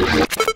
you.